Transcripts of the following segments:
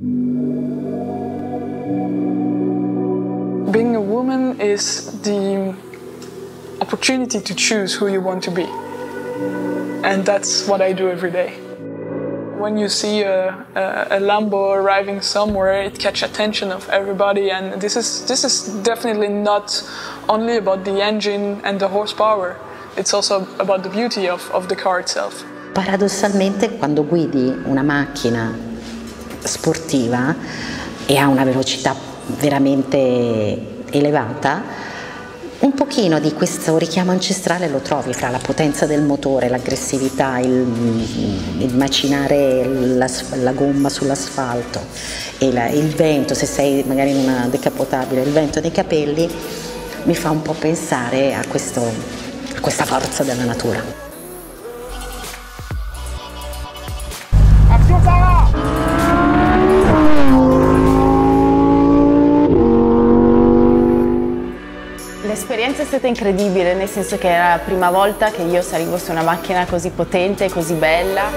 Being a woman is the opportunity to choose who you want to be. And that's what I do every day. When you see a, a, a Lambo arriving somewhere, it catches attention of everybody, and this is this is definitely not only about the engine and the horsepower. It's also about the beauty of, of the car itself. Paradossalmente, quando guidi una macchina sportiva e ha una velocità veramente elevata, un pochino di questo richiamo ancestrale lo trovi fra la potenza del motore, l'aggressività, il, il, macinare la, la gomma sull'asfalto e il vento, se sei magari in una decapotabile, il vento nei capelli mi fa un po' pensare a, questo, a questa forza della natura. L'esperienza è stata incredibile, nel senso che era la prima volta che io salivo su una macchina così potente e così bella.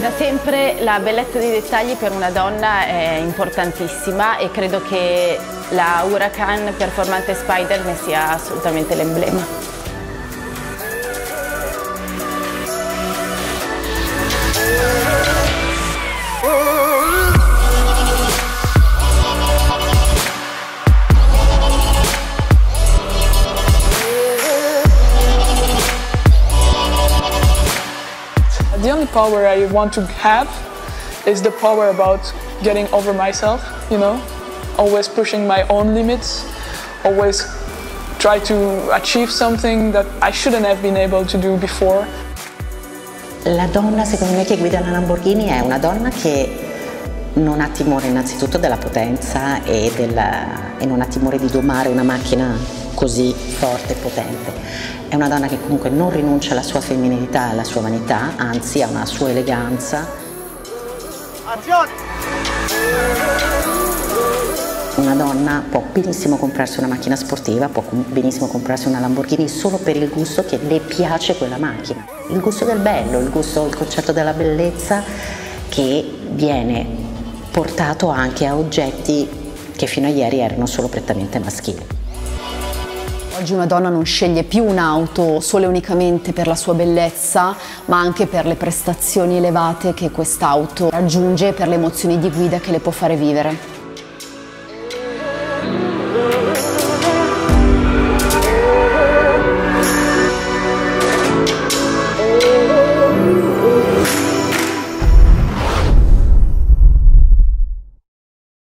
Da sempre la bellezza dei dettagli per una donna è importantissima e credo che la Huracan Performante Spider ne sia assolutamente l'emblema. The only power I want to have is the power about getting over myself, you know, always pushing my own limits, always try to achieve something that I shouldn't have been able to do before. La donna, secondo me, che guida la Lamborghini è una donna che non ha timore innanzitutto della potenza e, della, e non ha timore di domare una macchina così forte e potente. È una donna che comunque non rinuncia alla sua femminilità e alla sua vanità, anzi ha una sua eleganza. Azione! Una donna può benissimo comprarsi una macchina sportiva, può benissimo comprarsi una Lamborghini solo per il gusto che le piace quella macchina. Il gusto del bello, il, gusto, il concetto della bellezza che viene portato anche a oggetti che fino a ieri erano solo prettamente maschili. Oggi una donna non sceglie più un'auto solo e unicamente per la sua bellezza, ma anche per le prestazioni elevate che quest'auto raggiunge e per le emozioni di guida che le può fare vivere.